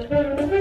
Mm-hmm.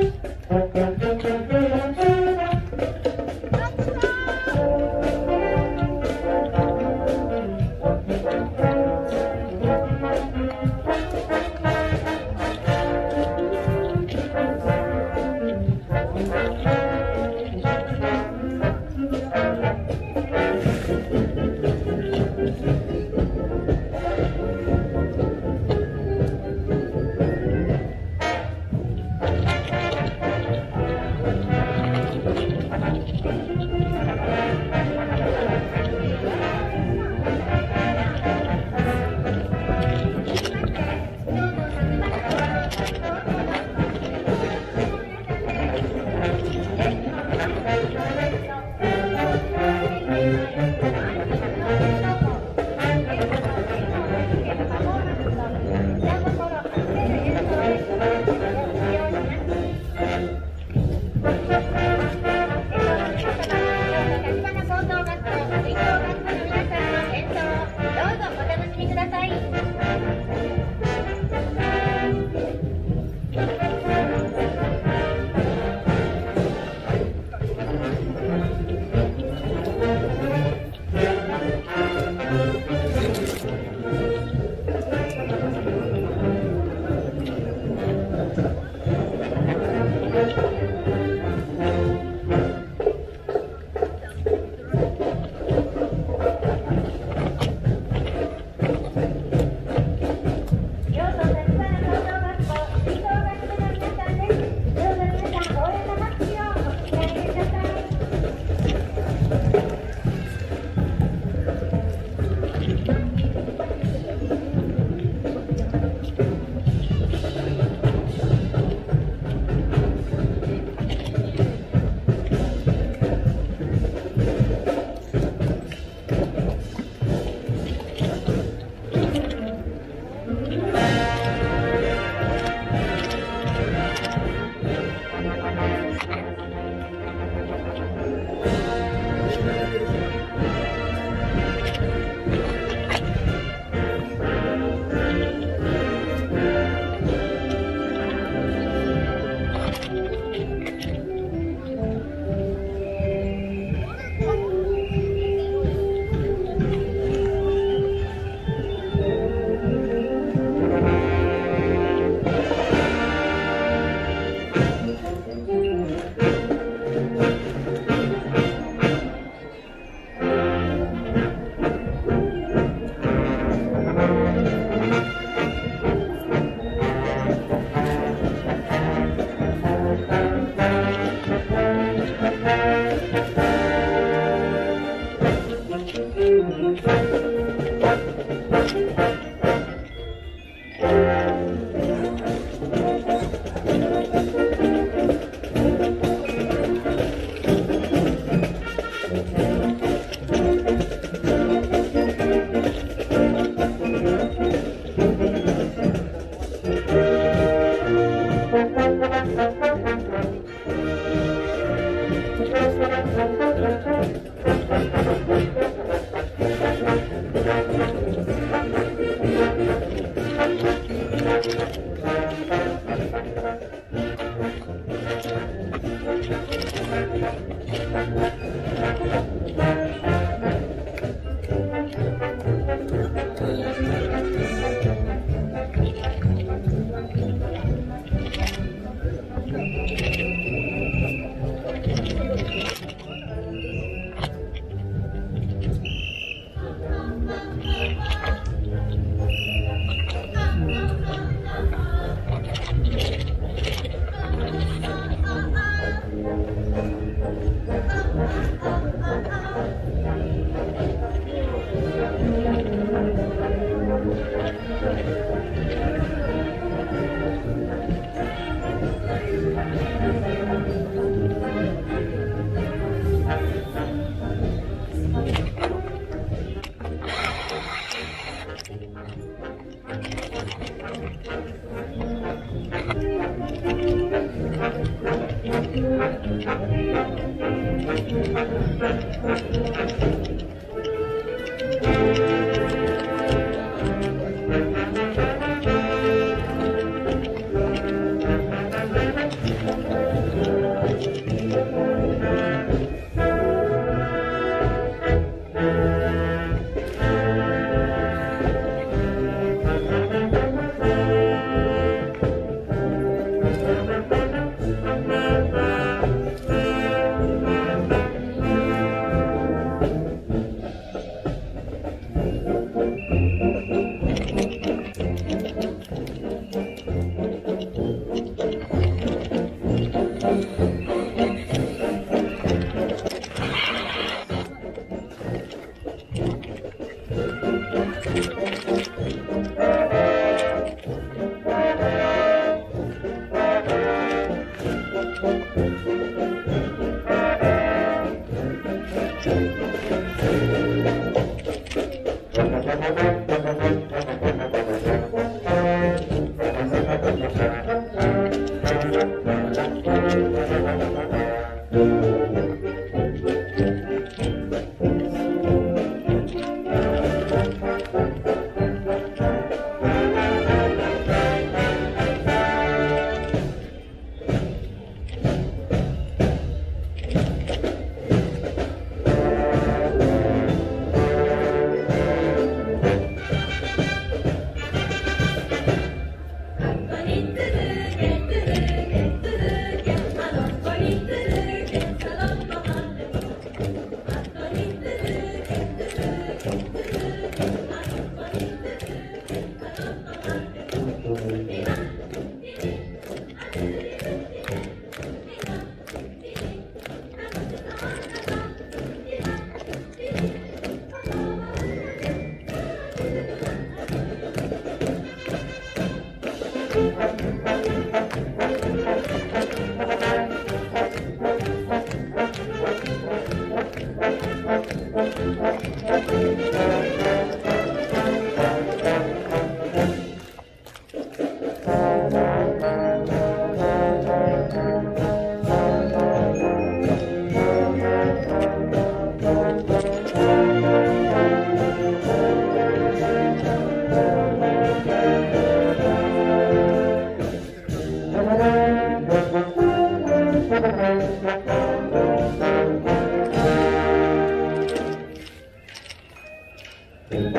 Thank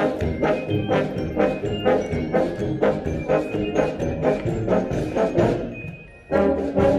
you.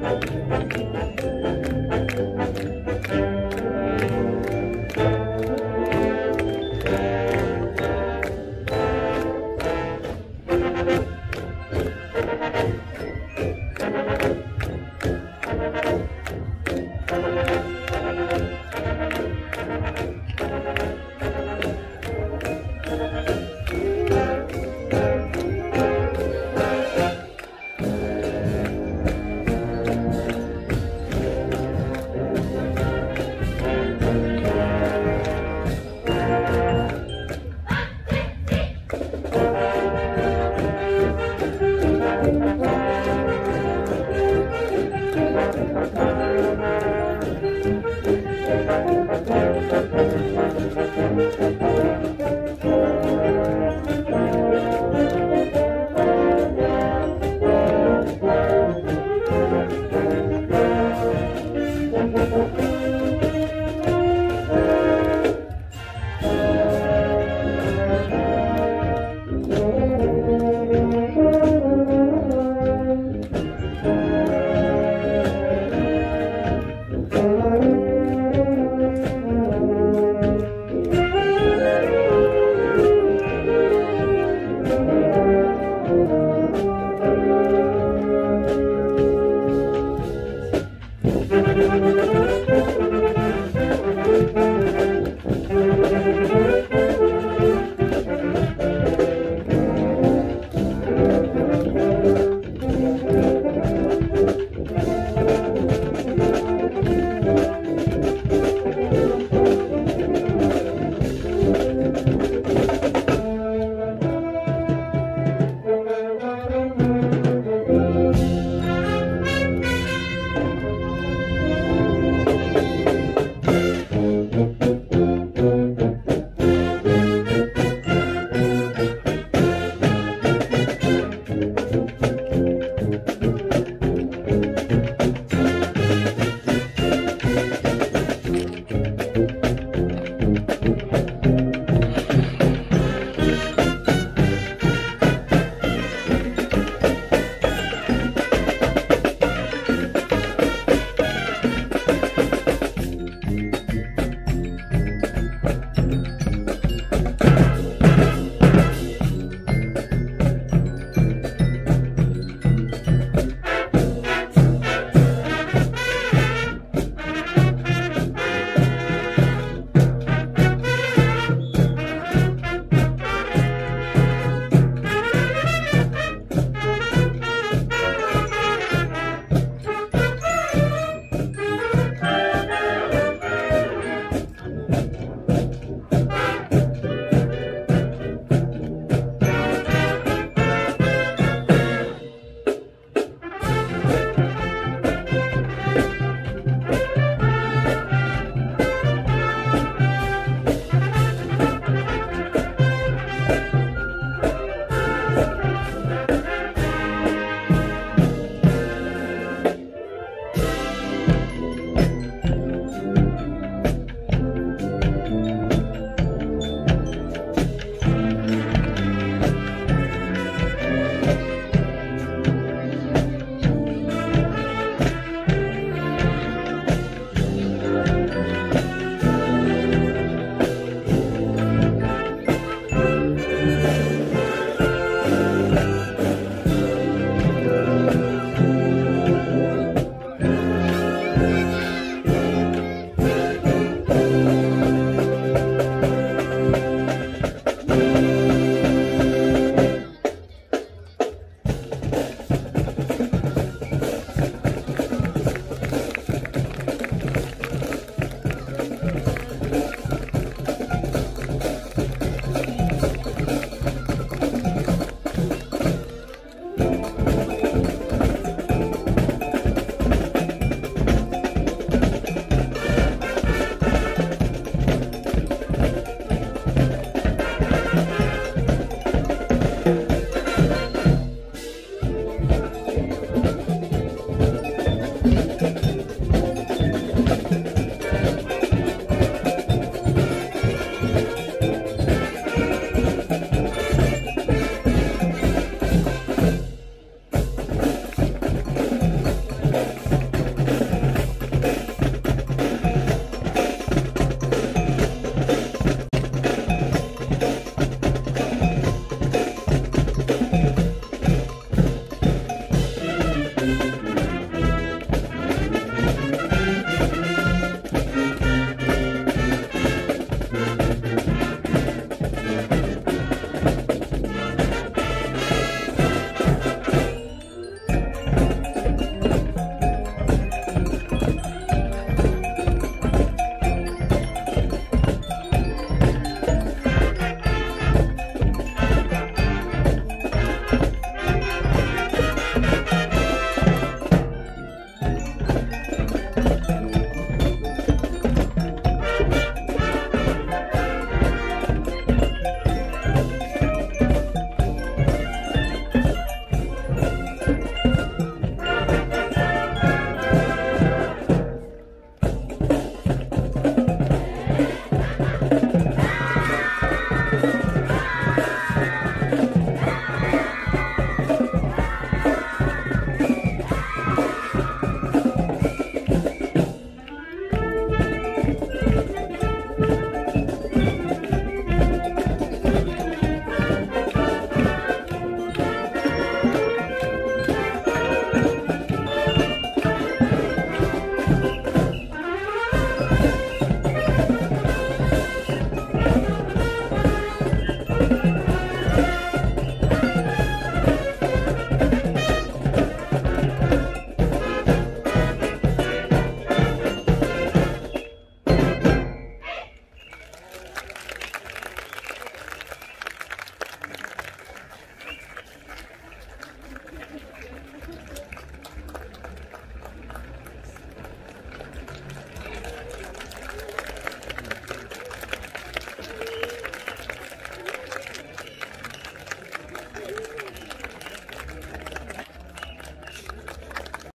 Thank